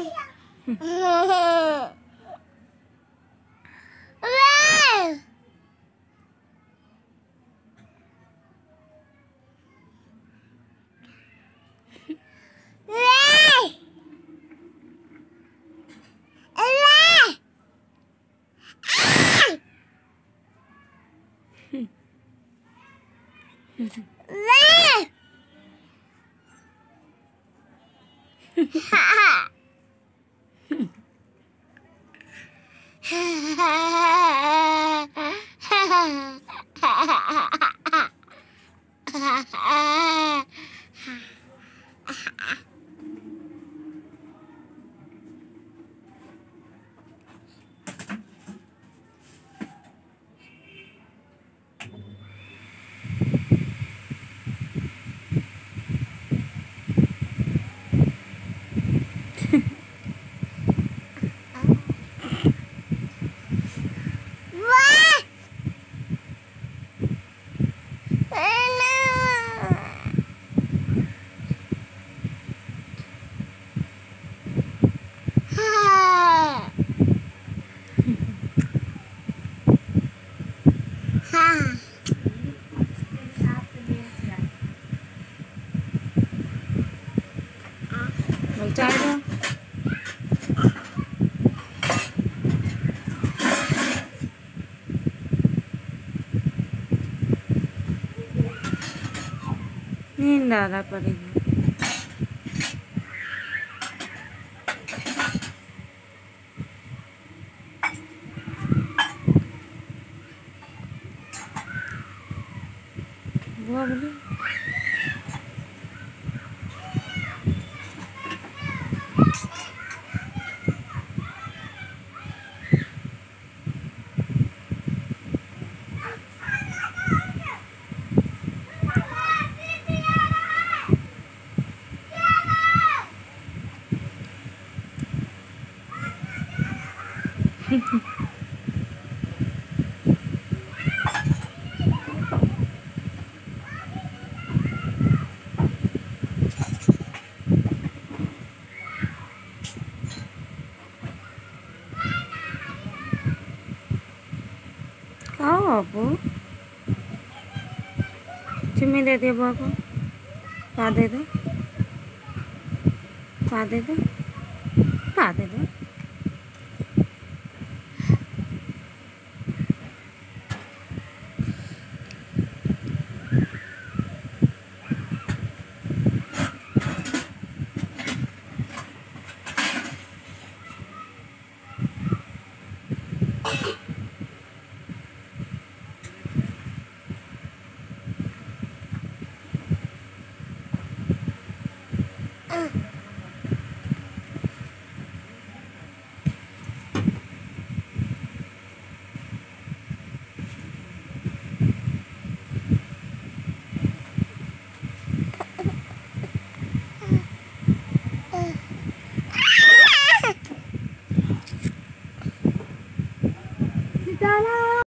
喂！哈哈。哈哈哈哈哈哈哈哈哈哈哈哈哈哈哈哈哈哈哈 नींद आना पड़ेगी। बुआ बोली चुम्मी दे दिया बुआ को पा दे दो। पा दे दो। पा दे दो।